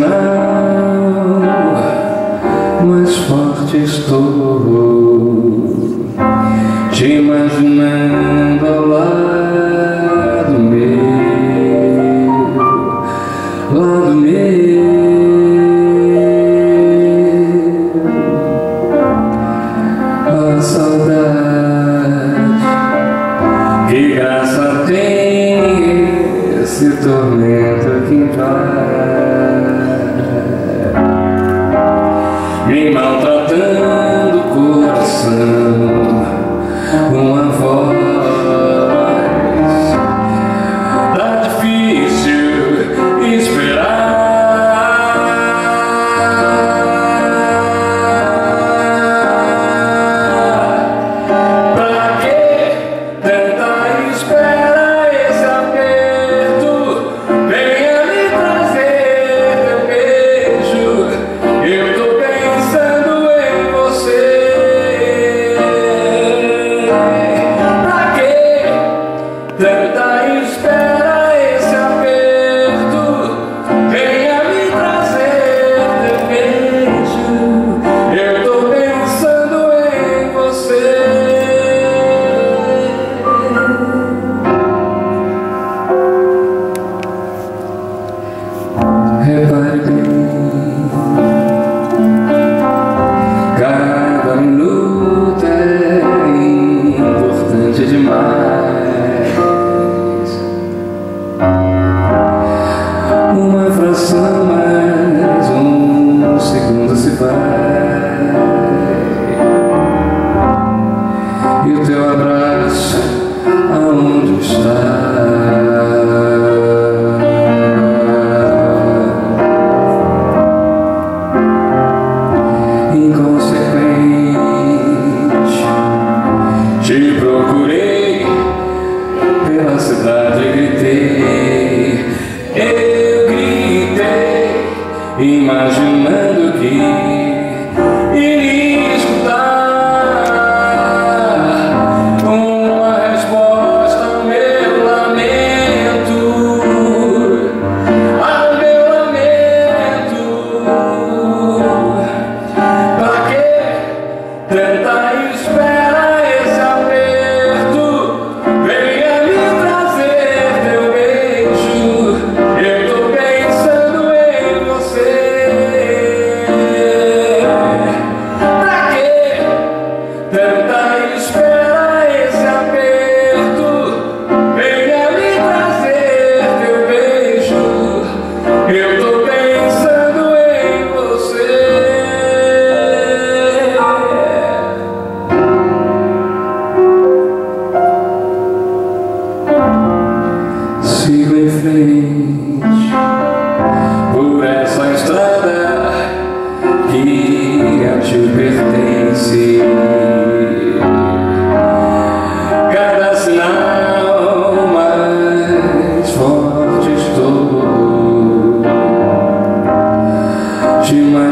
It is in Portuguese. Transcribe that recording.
sinal, é mais forte estou. I spend cruzado eu gritei, eu gritei, imaginando que